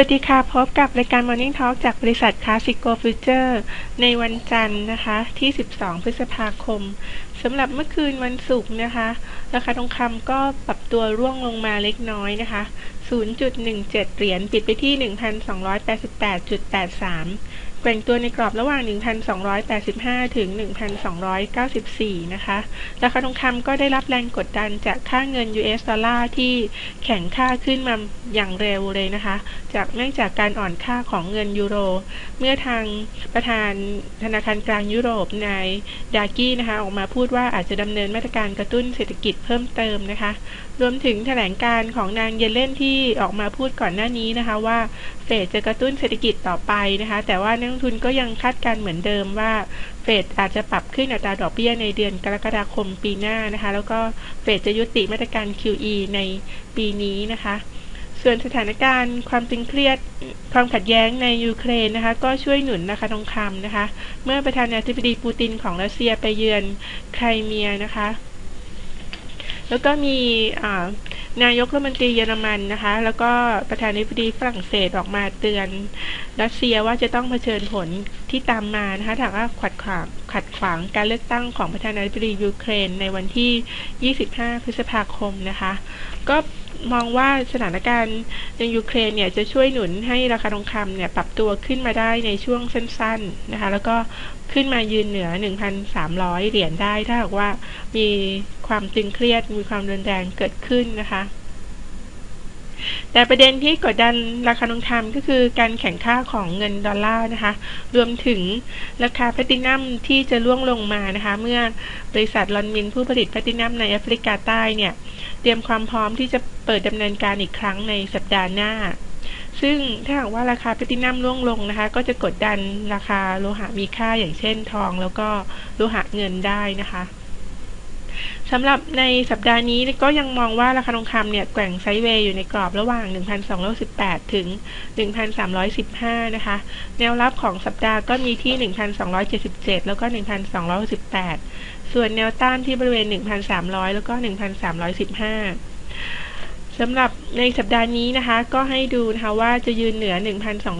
วัสดีค่ะพบกับรายการ Morning Talk จากบริษัท Classico Future ในวันจันทร์นะคะที่ 12 พฤษภาคมสำหรับเมื่อคืนวันศุกร์นะคะ ราคาทองคำก็ปรับตัวร่วงลงมาเล็กน้อยนะคะ 0.17 เหรียญปิดไปที่ 1,288.83 แกว่งตัวในกรอบระหว่าง 1,285 ถึง 1,294 นะคะ ราคาทองคำก็ได้รับแรงกดดันจากค่าเงิน US ดอลลาร์ที่แข็งค่าขึ้นมาอย่างเร็วเลยนะคะ จากเนื่องจากการอ่อนค่าของเงินยูโร เมื่อทางประธานธนาคารกลางยุโรปนายดากี้นะคะ ออกมาพูดว่าอาจจะดำเนินมาตรการกระตุ้นเศรษฐกิจเพิ่มเติมนะคะ รวมถึงแถลงการของนางเยเลนที่ออกมาพูดก่อนหน้านี้นะคะว่าเฟดจะกระตุ้นเศรษฐกิจต่อไปนะคะ แต่ว่านักลงทุนก็ยังคาดการเหมือนเดิมว่าเฟดอาจจะปรับขึ้นอัตราดอกเบี้ยในเดือนกรกฎาคมปีหน้านะคะ แล้วก็เฟดจะยุติมาตรการ QE ในปีนี้นะคะ ส่วนสถานการณ์ความตึงเครียดความขัดแย้งในยูเครนนะคะ ก็ช่วยหนุนราคาทองคำนะคะ เมื่อประธานาธิบดีปูตินของรัสเซียไปเยือนไครเมียนะคะ แล้วก็มีนายกรัฐมนตรีเยอรมันนะคะ แล้วก็ประธานาธิบดีฝรั่งเศสออกมาเตือนรัสเซียว่าจะต้องเผชิญผลที่ตามมานะคะถ้าว่าขัดขวางขัดขวางการเลือกตั้งของประธานาธิบดียูเครน ในวันที่ 25 พฤษภาคมนะคะ ก็มองว่าสถานการณ์ในยูเครนเนี่ยจะช่วยหนุนให้ราคาทองคำเนี่ยปรับตัวขึ้นมาได้ในช่วงสั้นๆนะคะ แล้วก็ ขึ้นมายืนเหนือ 1,300 เหรียญได้ ถ้าหากว่ามีความตึงเครียด มีความรุนแรงเกิดขึ้นนะคะ แต่ประเด็นที่กดดันราคาทองคำก็คือการแข็งค่าของเงินดอลลาร์นะคะ รวมถึงราคาแพลตินัมที่จะร่วงลงมานะคะ เมื่อบริษัท Lonmin ผู้ผลิตแพลตินัมในแอฟริกาใต้เนี่ย เตรียมความพร้อมที่จะเปิดดำเนินการอีกครั้งในสัปดาห์หน้า ซึ่งถ้าหากว่าราคาแพลตินัมร่วงลงนะคะ ก็จะกดดันราคาโลหะมีค่าอย่างเช่นทองแล้วก็โลหะเงินได้นะคะสำหรับในสัปดาห์นี้ก็ยังมองว่าราคาทองคำเนี่ยแกว่ง sideway อยู่ในกรอบระหว่าง 1,218 ถึง 1,315 นะคะ แนวรับของสัปดาห์ก็มีที่ 1,277 แล้วก็ 1,218 ส่วนแนวต้านที่บริเวณ 1,300 แล้วก็ 1,315 สำหรับในสัปดาห์นี้นะคะ ก็ให้ดูนะคะว่าจะยืนเหนือ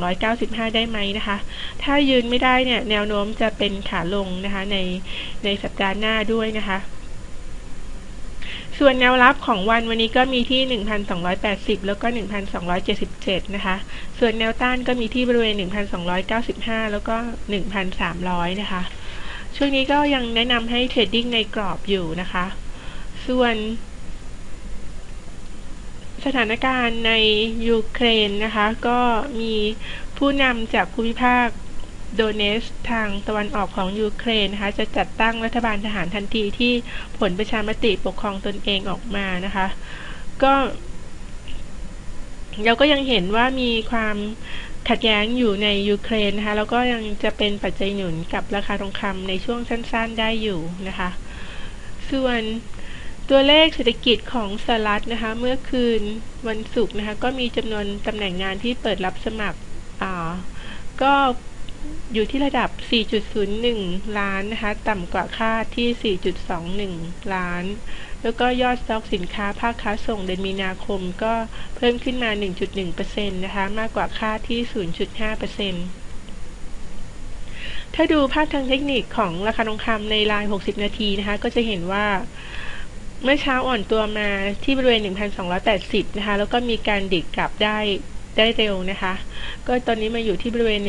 1,295 ได้ไหมนะคะ ถ้ายืนไม่ได้เนี่ยแนวโน้มจะเป็นขาลงนะคะในในสัปดาห์หน้าด้วยนะคะ ส่วนแนวรับของวันวันนี้ก็มีที่ 1,280 แล้วก็ 1,277 นะคะ ส่วนแนวต้านก็มีที่บริเวณ 1,295 แล้วก็ 1,300 นะคะ ช่วงนี้ก็ยังแนะนำให้เทรดดิ้งในกรอบอยู่นะคะ ส่วน ถานการณ์ในยูเครนนะคะ ก็มีผู้นำจากภูมิภาคโดเนสทางตะวันออกของยูเครนนะคะ จะจัดตั้งรัฐบาลทหารทันทีที่ผลประชามติปกครองตนเองออกมานะคะ ก็เราก็ยังเห็นว่ามีความขัดแย้งอยู่ในยูเครนนะคะ แล้วก็ยังจะเป็นปัจจัยหนุนกับราคาทองคำในช่วงสั้น ๆ ได้อยู่นะคะ ส่วน ตัวเลขเศรษฐกิจของสหรัฐนะคะ เมื่อคืนวันศุกร์นะคะ ก็มีจำนวนตำแหน่งงานที่เปิดรับสมัครอ่าก็อยู่ที่ระดับ 4.01 ล้านนะคะ ต่ำกว่าคาดที่ 4.21 ล้าน แล้วก็ยอดสต็อกสินค้าภาคค้าส่งเดือนมีนาคมก็เพิ่มขึ้นมา 1.1%นะคะ มากกว่าคาดที่ 0.5%ถ้าดูภาพทางเทคนิคของราคาทองคำในราย 60 นาทีนะคะ ก็จะเห็นว่า เมื่อเช้าอ่อนตัวมาที่บริเวณ 1,280 นะคะ แล้วก็มีการดิดกลับได้ได้เร็วนะคะ ก็ตอนนี้มาอยู่ที่บริเวณ 1,286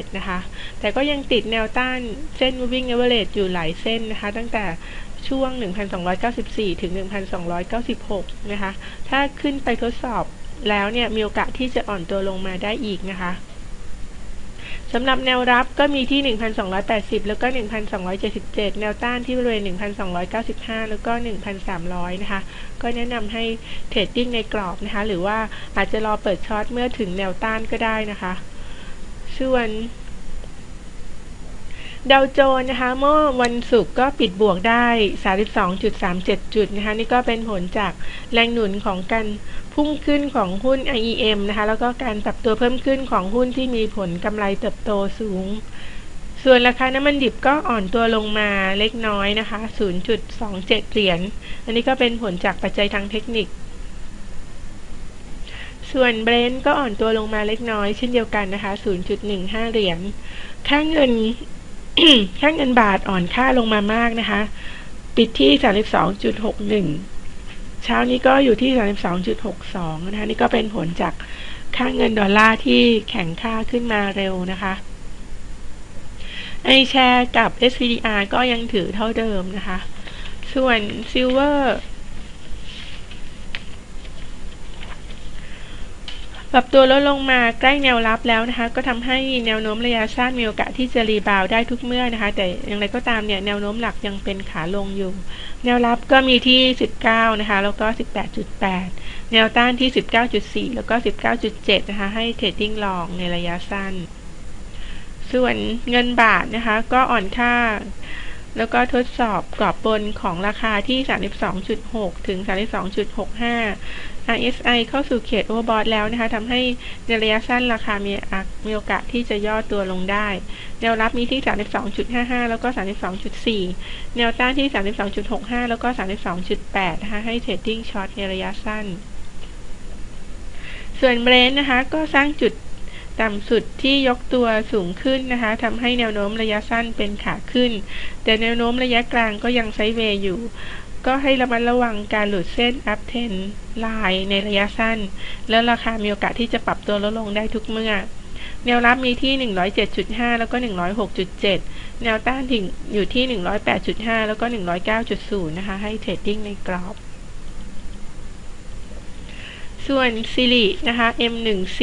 87 นะคะ แต่ก็ยังติดแนวต้านเส้น moving average อยู่หลายเส้นนะคะ ตั้งแต่ช่วง 1,294 ถึง 1,296 นะคะ ถ้าขึ้นไปทดสอบแล้วเนี่ยมีโอกาสที่จะอ่อนตัวลงมาได้อีกนะคะ สำหรับแนวรับก็มีที่ 1,280 แล้วก็ 1,277 แนวต้านที่บริเวณ 1,295 แล้วก็ 1,300 นะคะ ก็แนะนำให้ trading ในกรอบนะคะ หรือว่าอาจจะรอเปิด short เมื่อถึงแนวต้านก็ได้นะคะ ส่วน ดาวโจนส์นะคะเมื่อวันศุกร์ก็ปิดบวกได้ 32.37 จุดนะคะนี่ก็เป็นผลจากแรงหนุนของการพุ่งขึ้นของหุ้น IBM นะคะแล้วก็การปรับตัวเพิ่มขึ้นของหุ้นที่มีผลกำไรเติบโตสูง ส่วนราคาน้ำมันดิบก็อ่อนตัวลงมาเล็กน้อยนะคะ 0.27 เหรียญอันนี้ก็เป็นผลจากปัจจัยทางเทคนิคส่วนเบรนท์ก็อ่อนตัวลงมาเล็กน้อยเช่นเดียวกันนะคะ 0.15 เหรียญ ค่าเงิน ค่าเงินบาทอ่อนค่าลงมามากนะคะ ปิดที่ 32.61 เช้านี้ก็อยู่ที่ 32.62 นะคะ นี่ก็เป็นผลจากค่าเงินดอลลาร์ที่แข็งค่าขึ้นมาเร็วนะคะiShares กับ SPDR ก็ยังถือเท่าเดิมนะคะ ส่วน silver ปรับตัวลดลงมาใกล้แนวรับแล้วนะคะ ก็ทำให้แนวโน้มระยะสั้นมีโอกาสที่จะ rebound ได้ทุกเมื่อนะคะ แต่อย่างไรก็ตามเนี่ยแนวโน้มหลักยังเป็นขาลงอยู่ แนวรับก็มีที่ 19 นะคะ แล้วก็ 18.8 แนวต้านที่ 19.4 แล้วก็ 19.7 นะคะ ให้ trading long ในระยะสั้น ส่วนเงินบาทนะคะ ก็อ่อนค่า แล้วก็ทดสอบกรอบบนของราคาที่ 32.6 ถึง 32.65 RSI เข้าสู่เขต overbought แล้วนะคะทำให้ในระยะสั้นราคามีมีโอกาสที่จะย่อตัวลงได้ แนวรับมีที่ 32.55 แล้วก็ 32.4 แนวต้านที่ 32.65 แล้วก็ 32.8 นะคะให้ trading short ในระยะสั้น ส่วนเบรนท์นะคะก็สร้างจุด ต่ำสุดที่ยกตัวสูงขึ้นนะคะทำให้แนวโน้มระยะสั้นเป็นขาขึ้น แต่แนวโน้มระยะกลางก็ยัง sideway อยู่ ก็ให้ระมัดระวังการหลุดเส้น up trend line ในระยะสั้น แล้วราคามีโอกาสที่จะปรับตัวลดลงได้ทุกเมื่อ แนวรับมีที่ 107.5 แล้วก็ 106.7 แนวต้านถึงอยู่ที่ 108.5 แล้วก็ 109.0 นะคะ ให้ trading ในกรอบ ส่วน SIRI นะคะ M14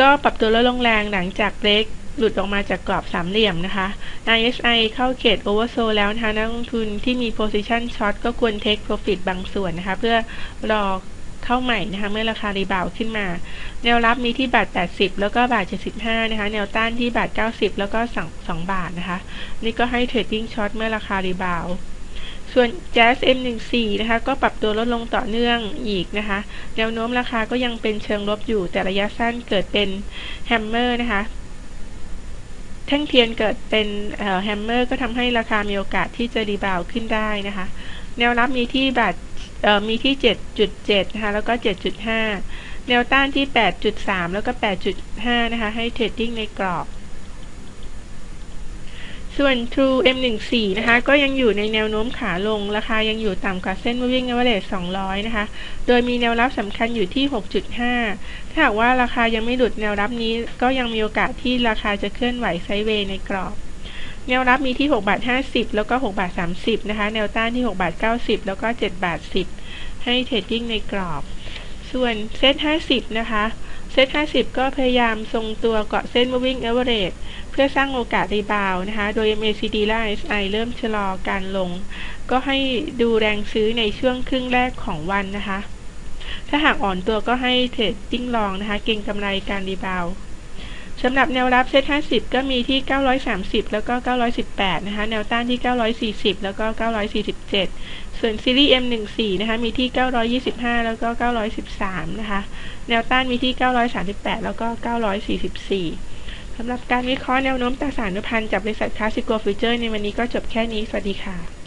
ก็ปรับตัวลดลงแรงหลังจากเบรกหลุดออกมาจากกรอบสามเหลี่ยมนะคะ RSI เข้าเขต Oversold แล้วนะคะ นักลงทุนที่มี Position Short ก็ควร Take Profit บางส่วนนะคะ เพื่อรอเข้าใหม่นะคะ เมื่อราคา rebound ขึ้นมา แนวรับมีที่บาท 80 แล้วก็บาท 75 นะคะ แนวต้านที่บาท 90 แล้วก็2บาทนะคะ นี่ก็ให้ Trading Short เมื่อราคา rebound ส่วน JAS M14 นะคะก็ปรับตัวลดลงต่อเนื่องอีกนะคะ แนวโน้มราคาก็ยังเป็นเชิงลบอยู่แต่ระยะสั้นเกิดเป็น hammer นะคะแท่งเทียนเกิดเป็น hammer ก็ทำให้ราคามีโอกาสที่จะ rebound ขึ้นได้นะคะ แนวรับมีที่บาทมีที่ 7.7 นะคะ แล้วก็ 7.5 แนวต้านที่ 8.3 แล้วก็ 8.5 นะคะ ให้ trading ในกรอบ ส่วน True M14 นะคะ ก็ยังอยู่ในแนวโน้มขาลง ราคายังอยู่ต่ำกว่าเส้น Moving Average 200 นะคะ โดยมีแนวรับสำคัญอยู่ที่ 6.5 ถ้าหากว่าราคายังไม่หลุดแนวรับนี้ ก็ยังมีโอกาสที่ราคาจะเคลื่อนไหวไซด์เวย์ในกรอบ แนวรับมีที่6บาท50 แล้วก็6บาท30 นะคะ แนวต้านที่6บาท90 แล้วก็7บาท10 ให้เทรดดิ้งในกรอบ ส่วนเซ็ต50 นะคะ เซต 50 ก็พยายามทรงตัวเกาะเส้น moving average เพื่อสร้างโอกาส rebound นะคะ โดย MACD และ RSI เริ่มชะลอการลง ก็ให้ดูแรงซื้อในช่วงครึ่งแรกของวันนะคะ ถ้าหากอ่อนตัวก็ให้ trading long นะคะ เก็งกำไรการ rebound สำหรับแนวรับ SET50 ก็มีที่ 930 แล้วก็ 918 นะคะ แนวต้านที่ 940 แล้วก็ 947 ส่วนซีรีส์ M14 นะคะ มีที่ 925 แล้วก็ 913 นะคะ แนวต้านมีที่ 938 แล้วก็ 944 สำหรับการวิเคราะห์แนวโน้มตราสารพันธ์จากบริษัทคลาสสิโกฟิวเจอร์ในวันนี้ก็จบแค่นี้ สวัสดีค่ะ